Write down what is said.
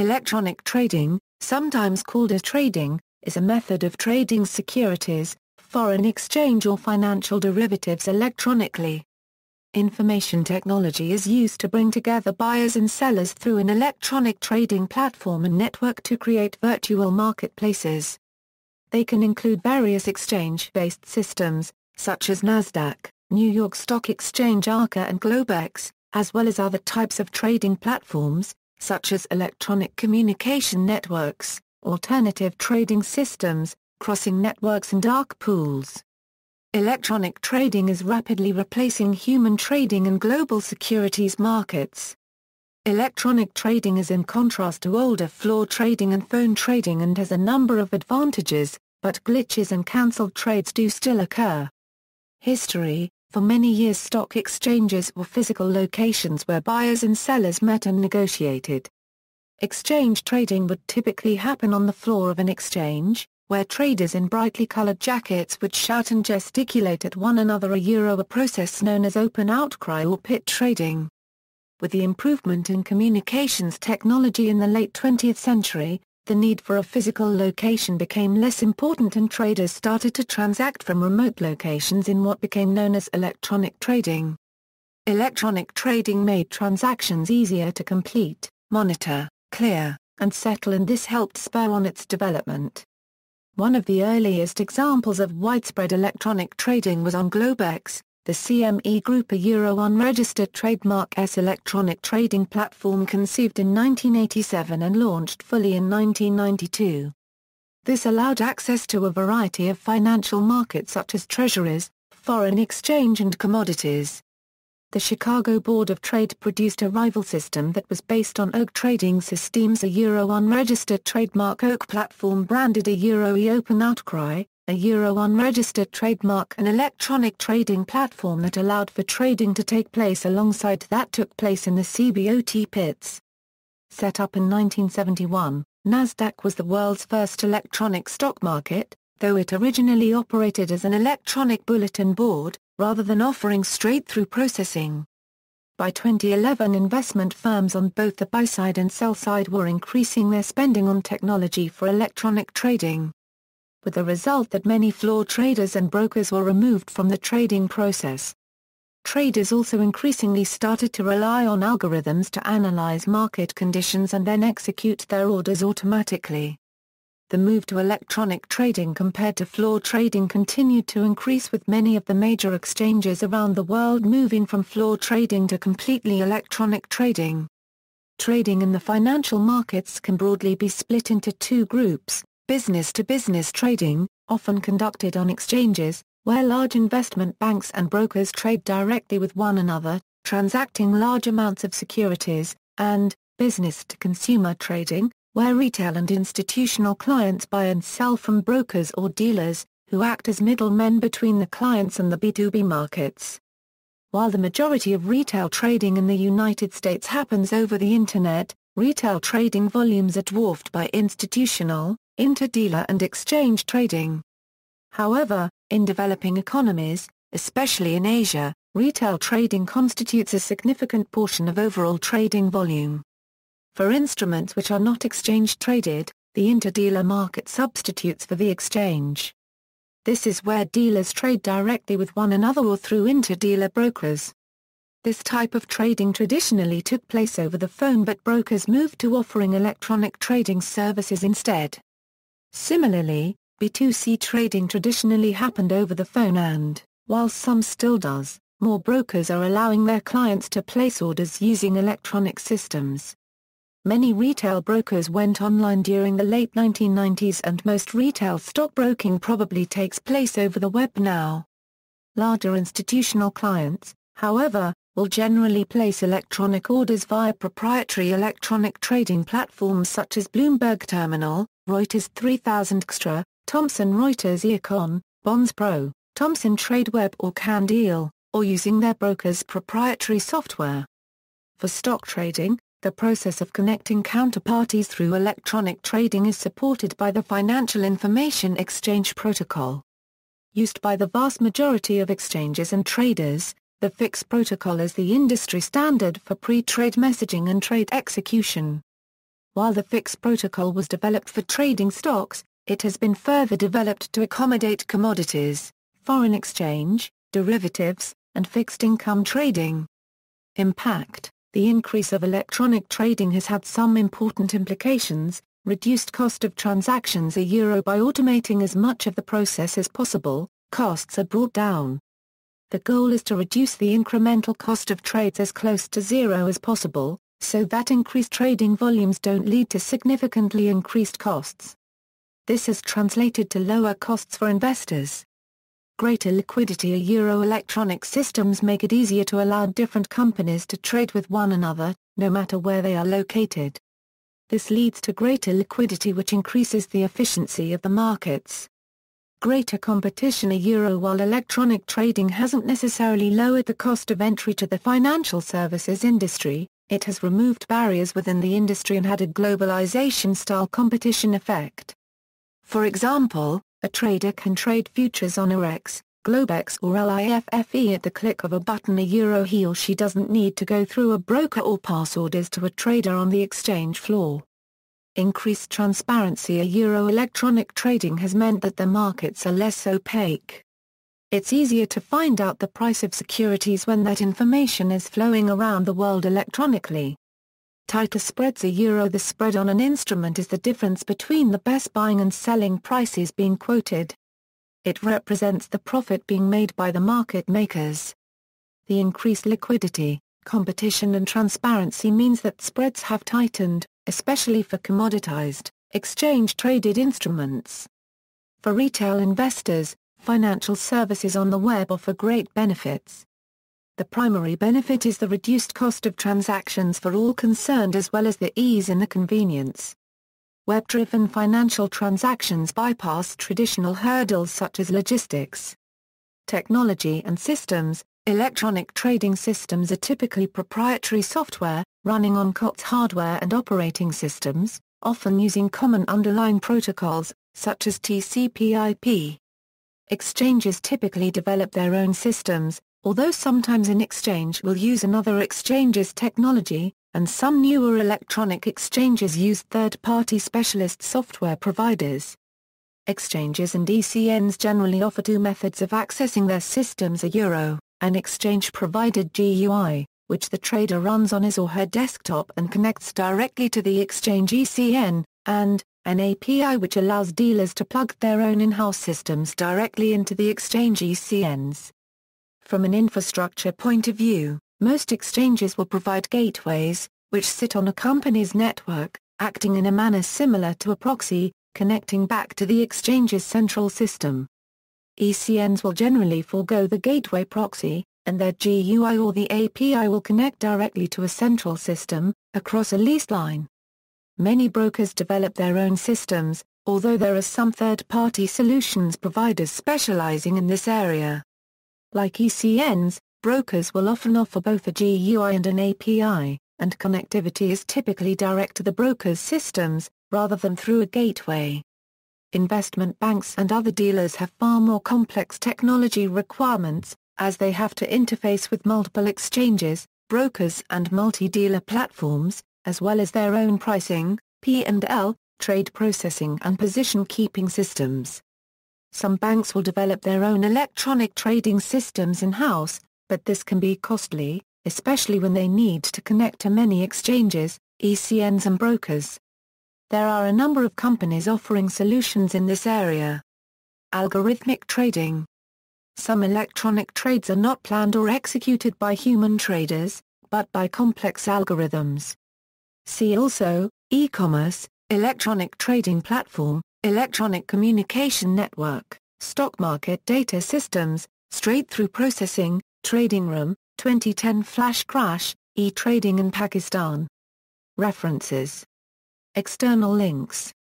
Electronic trading, sometimes called etrading, is a method of trading securities, foreign exchange or financial derivatives electronically. Information technology is used to bring together buyers and sellers through an electronic trading platform and network to create virtual marketplaces. They can include various exchange-based systems, such as Nasdaq, New York Stock Exchange Arca and Globex, as well as other types of trading platforms, such as electronic communication networks, alternative trading systems, crossing networks and dark pools. Electronic trading is rapidly replacing human trading in global securities markets. Electronic trading is in contrast to older floor trading and phone trading and has a number of advantages, but glitches and cancelled trades do still occur. History For many years stock exchanges were physical locations where buyers and sellers met and negotiated. Exchange trading would typically happen on the floor of an exchange, where traders in brightly colored jackets would shout and gesticulate at one another a euro a process known as open outcry or pit trading. With the improvement in communications technology in the late 20th century, the need for a physical location became less important and traders started to transact from remote locations in what became known as electronic trading. Electronic trading made transactions easier to complete, monitor, clear, and settle and this helped spur on its development. One of the earliest examples of widespread electronic trading was on Globex, the CME Group a Euro unregistered trademark S electronic trading platform conceived in 1987 and launched fully in 1992. This allowed access to a variety of financial markets such as treasuries, foreign exchange and commodities. The Chicago Board of Trade produced a rival system that was based on Oak Trading Systems a Euro unregistered trademark Oak platform branded a Euro e-Open Outcry, a Euro unregistered trademark an electronic trading platform that allowed for trading to take place alongside that took place in the CBOT pits. Set up in 1971, Nasdaq was the world's first electronic stock market, though it originally operated as an electronic bulletin board, rather than offering straight-through processing. By 2011 investment firms on both the buy-side and sell-side were increasing their spending on technology for electronic trading. With the result that many floor traders and brokers were removed from the trading process. Traders also increasingly started to rely on algorithms to analyze market conditions and then execute their orders automatically the move to electronic trading compared to floor trading continued to increase with many of the major exchanges around the world moving from floor trading to completely electronic trading. Trading in the financial markets can broadly be split into two groups, business-to-business -business trading, often conducted on exchanges, where large investment banks and brokers trade directly with one another, transacting large amounts of securities, and business-to-consumer trading, where retail and institutional clients buy and sell from brokers or dealers, who act as middlemen between the clients and the B2B markets. While the majority of retail trading in the United States happens over the Internet, retail trading volumes are dwarfed by institutional, interdealer and exchange trading. However, in developing economies, especially in Asia, retail trading constitutes a significant portion of overall trading volume. For instruments which are not exchange-traded, the interdealer market substitutes for the exchange. This is where dealers trade directly with one another or through interdealer brokers. This type of trading traditionally took place over the phone but brokers moved to offering electronic trading services instead. Similarly, B2C trading traditionally happened over the phone and, while some still does, more brokers are allowing their clients to place orders using electronic systems. Many retail brokers went online during the late 1990s and most retail stockbroking probably takes place over the web now. Larger institutional clients, however, will generally place electronic orders via proprietary electronic trading platforms such as Bloomberg Terminal, Reuters 3000 Xtra, Thomson Reuters Eikon, Bonds Pro, Thomson TradeWeb or CanDeal, or using their broker's proprietary software. For stock trading, the process of connecting counterparties through electronic trading is supported by the Financial Information Exchange Protocol. Used by the vast majority of exchanges and traders, the FIX protocol is the industry standard for pre-trade messaging and trade execution. While the FIX protocol was developed for trading stocks, it has been further developed to accommodate commodities, foreign exchange, derivatives, and fixed income trading. Impact The increase of electronic trading has had some important implications, reduced cost of transactions a euro by automating as much of the process as possible, costs are brought down. The goal is to reduce the incremental cost of trades as close to zero as possible, so that increased trading volumes don't lead to significantly increased costs. This has translated to lower costs for investors. Greater liquidity a Euro electronic systems make it easier to allow different companies to trade with one another, no matter where they are located. This leads to greater liquidity which increases the efficiency of the markets. Greater competition a euro While electronic trading hasn't necessarily lowered the cost of entry to the financial services industry, it has removed barriers within the industry and had a globalization-style competition effect. For example, a trader can trade futures on Eurex, Globex or LIFFE at the click of a button a euro he or she doesn't need to go through a broker or pass orders to a trader on the exchange floor. Increased transparency a euro electronic trading has meant that the markets are less opaque. It's easier to find out the price of securities when that information is flowing around the world electronically. Tighter spreads a euro The spread on an instrument is the difference between the best buying and selling prices being quoted. It represents the profit being made by the market makers. The increased liquidity, competition and transparency means that spreads have tightened, especially for commoditized, exchange-traded instruments. For retail investors, financial services on the web offer great benefits. The primary benefit is the reduced cost of transactions for all concerned as well as the ease and the convenience. Web-driven financial transactions bypass traditional hurdles such as logistics. Technology and systems Electronic trading systems are typically proprietary software, running on COTS hardware and operating systems, often using common underlying protocols, such as TCP/IP. Exchanges typically develop their own systems, although sometimes an exchange will use another exchange's technology, and some newer electronic exchanges use third-party specialist software providers. Exchanges and ECNs generally offer two methods of accessing their systems a euro, an exchange-provided GUI, which the trader runs on his or her desktop and connects directly to the exchange ECN, and, an API which allows dealers to plug their own in-house systems directly into the exchange ECNs. From an infrastructure point of view, most exchanges will provide gateways, which sit on a company's network, acting in a manner similar to a proxy, connecting back to the exchange's central system. ECNs will generally forego the gateway proxy, and their GUI or the API will connect directly to a central system, across a leased line. Many brokers develop their own systems, although there are some third-party solutions providers specializing in this area. Like ECNs, brokers will often offer both a GUI and an API, and connectivity is typically direct to the broker's systems, rather than through a gateway. Investment banks and other dealers have far more complex technology requirements, as they have to interface with multiple exchanges, brokers and multi-dealer platforms, as well as their own pricing, P&L, trade processing and position-keeping systems. Some banks will develop their own electronic trading systems in-house, but this can be costly, especially when they need to connect to many exchanges, ECNs and brokers. There are a number of companies offering solutions in this area. Algorithmic trading. Some electronic trades are not planned or executed by human traders, but by complex algorithms. See also, e-commerce, electronic trading platform, electronic communication network, stock market data systems, straight-through processing, trading room, 2010 flash crash, e-trading in Pakistan. References External links